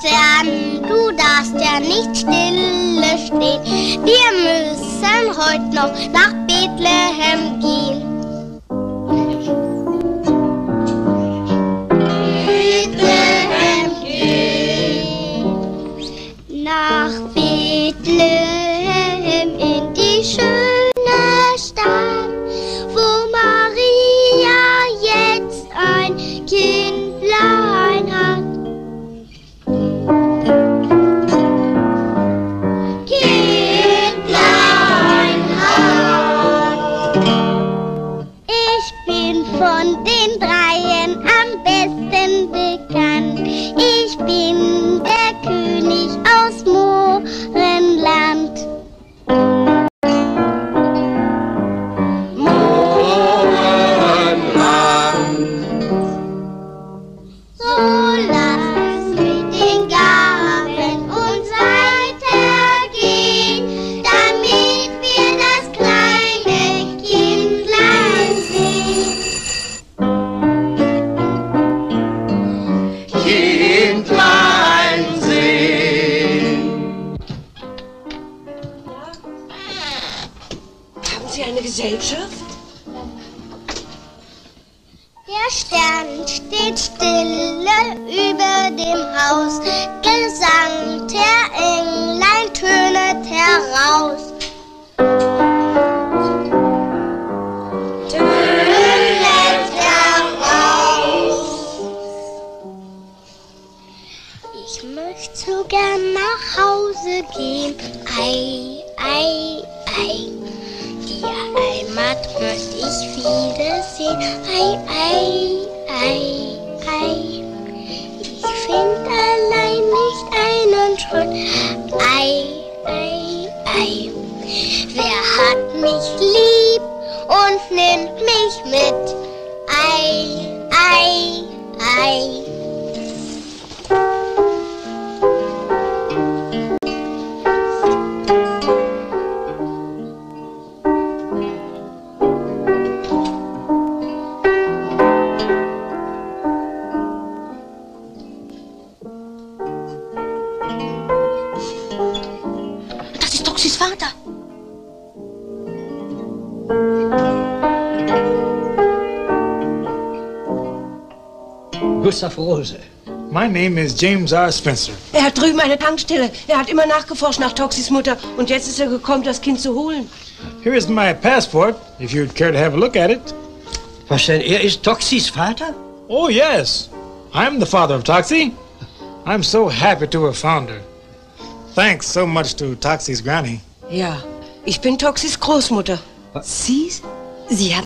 Stern, du darfst ja nicht stille stehen. Wir müssen heute noch nach Bethlehem gehen. Bethlehem gehen. Nach Bethlehem in die schöne Stadt, wo Maria jetzt ein Kind lag. Gesellschaft? Der Stern steht stille über dem Haus, Gesang der Englein tönet heraus. Tönet heraus. Ich möchte so gern nach Hause gehen, ei, ei, ei. Die Heimat möchte ich wiedersehen. Ei, ei, ei, ei. Ich find allein nicht einen schon. Ei, ei, ei. Wer hat mich lieb und nimmt mich mit? Ei, ei, ei. Ist Toxis Vater. Gustav Rose. My name is James R. Spencer. Er hat drüben eine Tankstelle. Er hat immer nachgeforscht nach Toxis Mutter. Und jetzt ist er gekommen, das Kind zu holen. Here is my passport, if you'd care to have a look at it. Was denn, er ist Toxis Vater? Oh, yes. I'm the father of Toxie. I'm so happy to have found her. Thanks so much to Toxie's granny. Ja, ich bin Toxis Großmutter. Sie? Sie haben